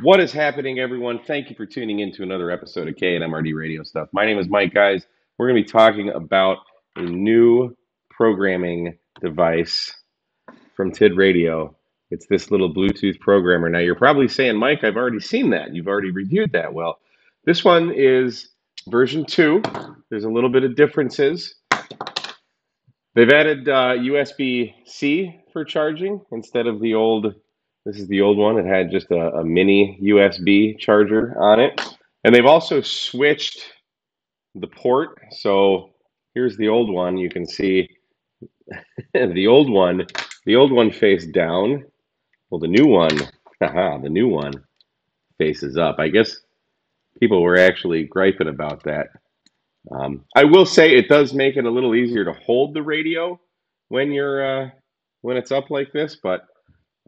What is happening, everyone? Thank you for tuning in to another episode of K8MRD Radio Stuff. My name is Mike, guys. We're going to be talking about a new programming device from TID Radio. It's this little Bluetooth programmer. Now, you're probably saying, Mike, I've already seen that. You've already reviewed that. Well, this one is version two. There's a little bit of differences. They've added uh, USB C for charging instead of the old this is the old one. It had just a, a mini USB charger on it. And they've also switched the port. So here's the old one. You can see the old one, the old one faced down. Well, the new one, haha, the new one faces up. I guess people were actually griping about that. Um, I will say it does make it a little easier to hold the radio when you're uh, when it's up like this, but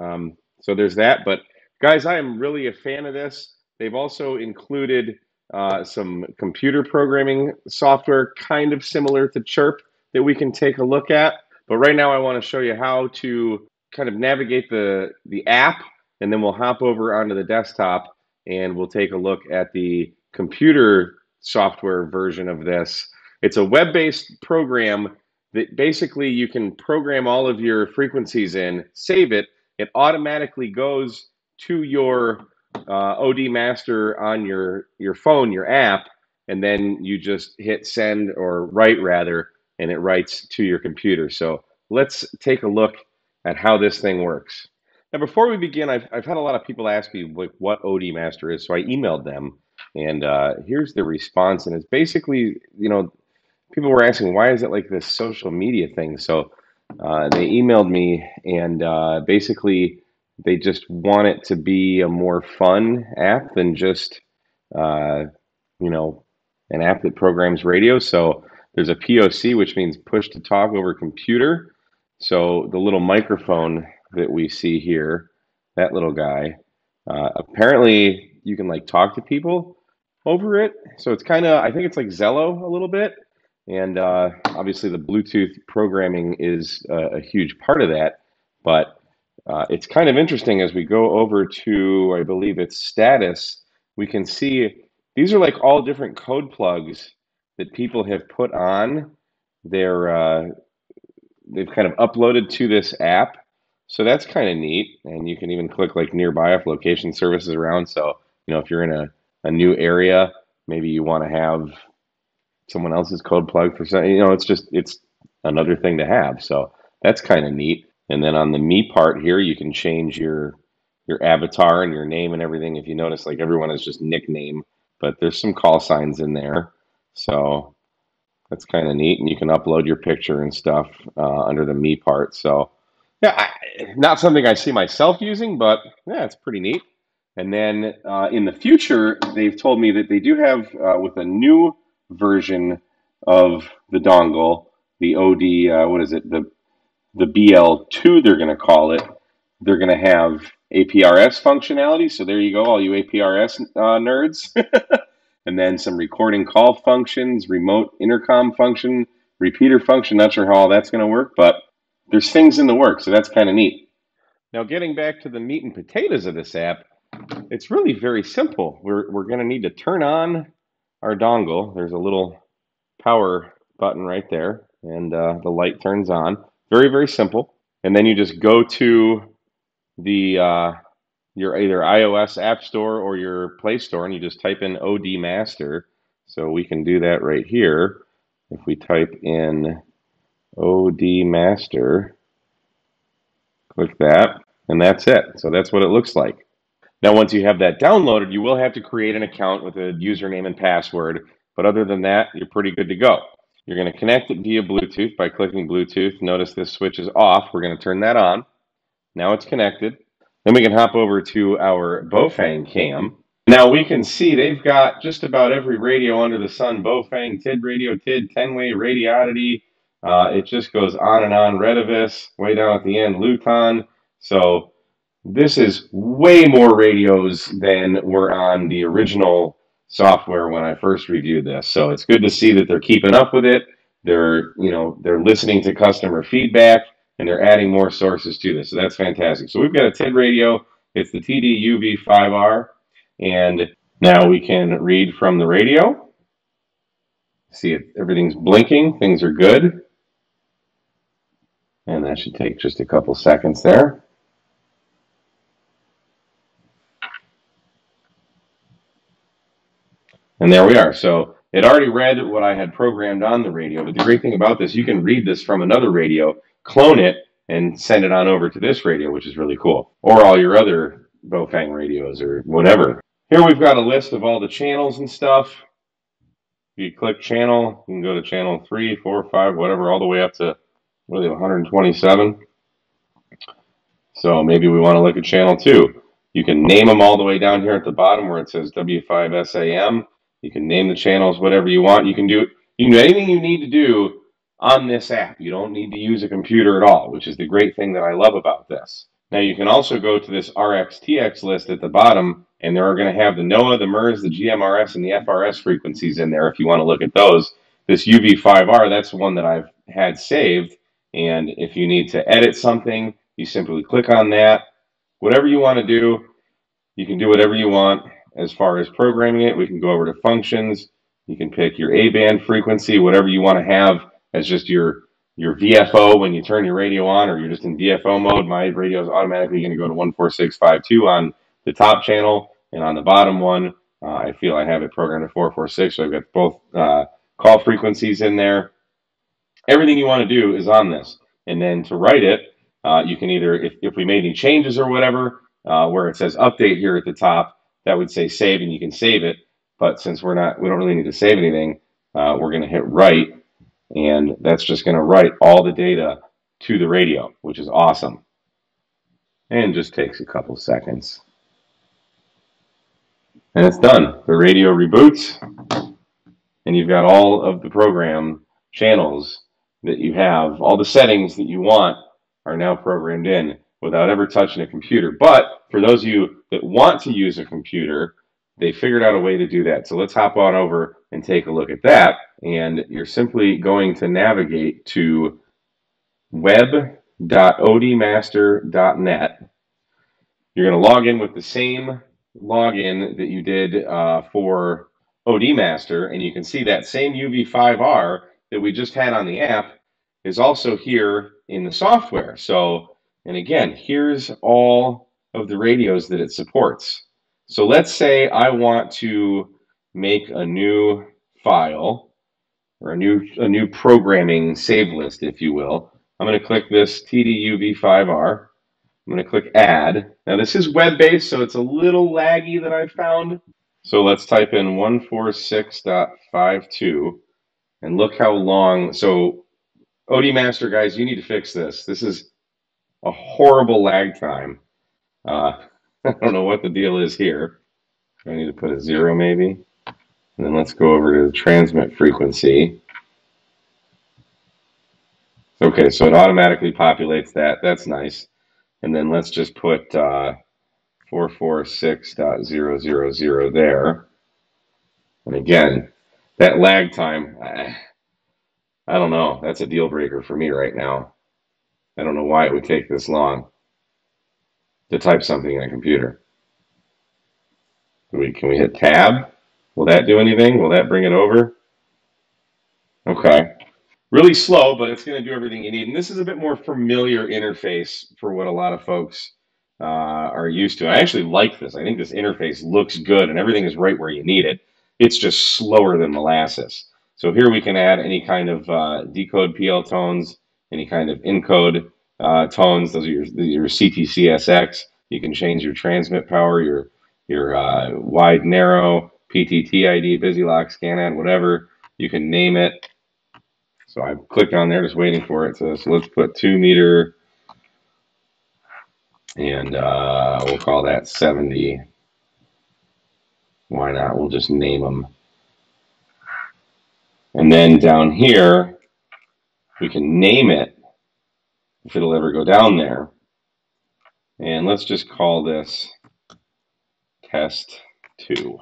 um, so there's that. But guys, I am really a fan of this. They've also included uh, some computer programming software, kind of similar to Chirp, that we can take a look at. But right now, I want to show you how to kind of navigate the the app, and then we'll hop over onto the desktop and we'll take a look at the computer software version of this. It's a web-based program that basically you can program all of your frequencies in, save it, it automatically goes to your uh, OD master on your your phone, your app, and then you just hit send or write rather, and it writes to your computer. So let's take a look at how this thing works. Now, before we begin, I've, I've had a lot of people ask me like what OD master is, so I emailed them, and uh, here's the response, and it's basically, you know, people were asking why is it like this social media thing. So uh, they emailed me and uh, basically they just want it to be a more fun app than just uh, you know an app that programs radio. So there's a poc which means push to talk over computer. So the little microphone that we see here that little guy uh, apparently you can like talk to people over it. So it's kind of i think it's like zello a little bit and uh, obviously, the Bluetooth programming is a, a huge part of that. But uh, it's kind of interesting as we go over to, I believe it's status, we can see these are like all different code plugs that people have put on their, uh, they've kind of uploaded to this app. So that's kind of neat. And you can even click like nearby if location services around. So, you know, if you're in a, a new area, maybe you want to have someone else's code plug for something. You know, it's just it's another thing to have. So that's kind of neat. And then on the me part here, you can change your your avatar and your name and everything. If you notice, like everyone is just nickname, but there's some call signs in there. So that's kind of neat. And you can upload your picture and stuff uh, under the me part. So yeah, I, not something I see myself using, but yeah, it's pretty neat. And then uh, in the future, they've told me that they do have uh, with a new version of the dongle, the OD, uh, what is it, the the BL2, they're going to call it. They're going to have APRS functionality. So there you go, all you APRS uh, nerds. and then some recording call functions, remote intercom function, repeater function. Not sure how all that's going to work, but there's things in the works, so that's kind of neat. Now, getting back to the meat and potatoes of this app, it's really very simple. We're, we're going to need to turn on our dongle, there's a little power button right there, and uh, the light turns on. Very, very simple. And then you just go to the uh, your either iOS App Store or your Play Store, and you just type in OD Master. So we can do that right here. If we type in OD Master, click that, and that's it. So that's what it looks like. Now, once you have that downloaded, you will have to create an account with a username and password. But other than that, you're pretty good to go. You're going to connect it via Bluetooth by clicking Bluetooth. Notice this switch is off. We're going to turn that on. Now it's connected. Then we can hop over to our Baofeng cam. Now we can see they've got just about every radio under the sun. Baofeng, TID radio, TID, 10-way, Radioddity. Uh, it just goes on and on. Retevis, way down at the end, Luton. So this is way more radios than were on the original software when I first reviewed this. So it's good to see that they're keeping up with it. They're, you know, they're listening to customer feedback and they're adding more sources to this. So that's fantastic. So we've got a TID radio. It's the TD UV5R. And now we can read from the radio. See it, everything's blinking, things are good. And that should take just a couple seconds there. And there we are. So it already read what I had programmed on the radio. But the great thing about this, you can read this from another radio, clone it, and send it on over to this radio, which is really cool. Or all your other Baofeng radios or whatever. Here we've got a list of all the channels and stuff. If you click channel, you can go to channel 3, 4, 5, whatever, all the way up to really 127. So maybe we want to look at channel 2. You can name them all the way down here at the bottom where it says W5SAM. You can name the channels whatever you want. You can do you do anything you need to do on this app. You don't need to use a computer at all, which is the great thing that I love about this. Now you can also go to this RxTX list at the bottom, and they're going to have the NOAA, the MURS, the GMRS, and the FRS frequencies in there if you want to look at those. This UV5R, that's one that I've had saved, and if you need to edit something, you simply click on that. Whatever you want to do, you can do whatever you want. As far as programming it, we can go over to functions. You can pick your A-band frequency, whatever you want to have as just your your VFO when you turn your radio on or you're just in VFO mode, my radio is automatically going to go to 14652 on the top channel and on the bottom one, uh, I feel I have it programmed to 446. So I've got both uh, call frequencies in there. Everything you want to do is on this. And then to write it, uh, you can either, if, if we made any changes or whatever, uh, where it says update here at the top, that would say save and you can save it. But since we're not, we don't really need to save anything, uh, we're going to hit write and that's just going to write all the data to the radio, which is awesome. And just takes a couple seconds. And it's done. The radio reboots, and you've got all of the program channels that you have, all the settings that you want are now programmed in without ever touching a computer. But for those of you that want to use a computer, they figured out a way to do that. So let's hop on over and take a look at that. And you're simply going to navigate to web.odmaster.net. You're going to log in with the same login that you did uh, for ODmaster, and you can see that same UV5R that we just had on the app is also here in the software. So, and again, here's all of the radios that it supports. So let's say I want to make a new file or a new a new programming save list, if you will. I'm going to click this TDUV5R. I'm going to click add. Now this is web-based, so it's a little laggy that I found. So let's type in 146.52 and look how long. So OD Master guys, you need to fix this. This is a horrible lag time. Uh, I don't know what the deal is here. I need to put a zero maybe. And then let's go over to the transmit frequency. Okay, so it automatically populates that. That's nice. And then let's just put uh, 446.000 there. And again, that lag time, I, I don't know. That's a deal breaker for me right now. I don't know why it would take this long to type something in a computer. Can we, can we hit tab? Will that do anything? Will that bring it over? Okay. Really slow, but it's going to do everything you need. And this is a bit more familiar interface for what a lot of folks uh, are used to. I actually like this. I think this interface looks good and everything is right where you need it. It's just slower than molasses. So here we can add any kind of uh, decode PL tones, any kind of encode uh, tones. Those are your, your CTCSS. You can change your transmit power, your your uh, wide, narrow, PTTID, busy lock, scan and whatever. You can name it. So I clicked on there, just waiting for it. So, so let's put two meter, and uh, we'll call that 70. Why not? We'll just name them. And then down here, we can name it if it'll ever go down there. And let's just call this test two.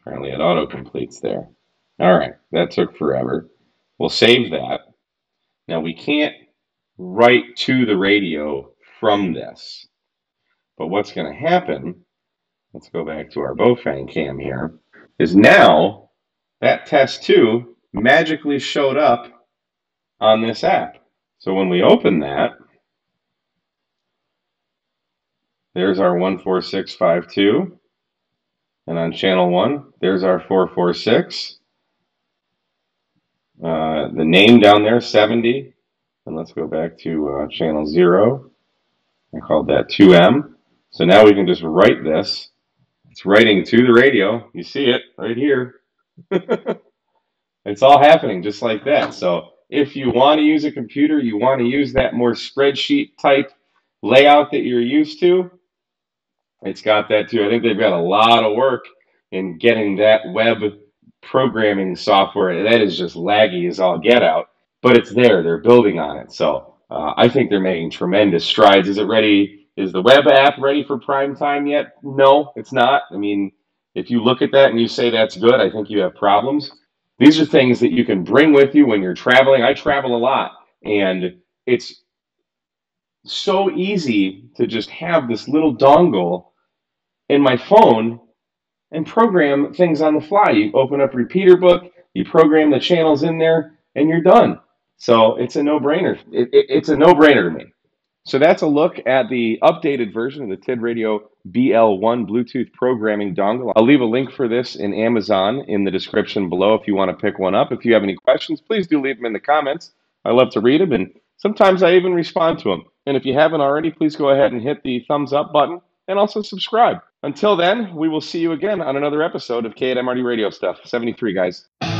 Apparently it auto-completes there. All right, that took forever. We'll save that. Now we can't write to the radio from this. But what's going to happen, let's go back to our Baofeng cam here, is now that test 2 magically showed up on this app. So when we open that, there's our 14652. And on channel 1, there's our 446. Uh, the name down there, 70. And let's go back to uh, channel 0. I called that 2M. So now we can just write this. It's writing to the radio. You see it right here. it's all happening just like that. So if you want to use a computer, you want to use that more spreadsheet type layout that you're used to, it's got that too. I think they've got a lot of work in getting that web programming software. That is just laggy as all get out, but it's there. They're building on it. So uh, I think they're making tremendous strides. Is it ready? Is the web app ready for prime time yet? No, it's not. I mean, if you look at that and you say that's good, I think you have problems. These are things that you can bring with you when you're traveling. I travel a lot, and it's so easy to just have this little dongle in my phone and program things on the fly. You open up Repeater Book, you program the channels in there, and you're done. So it's a no-brainer. It, it, it's a no-brainer to me. So that's a look at the updated version of the TID Radio BL1 Bluetooth programming dongle. I'll leave a link for this in Amazon in the description below if you want to pick one up. If you have any questions, please do leave them in the comments. I love to read them, and sometimes I even respond to them. And if you haven't already, please go ahead and hit the thumbs up button and also subscribe. Until then, we will see you again on another episode of K8MRD Radio Stuff. 73, guys.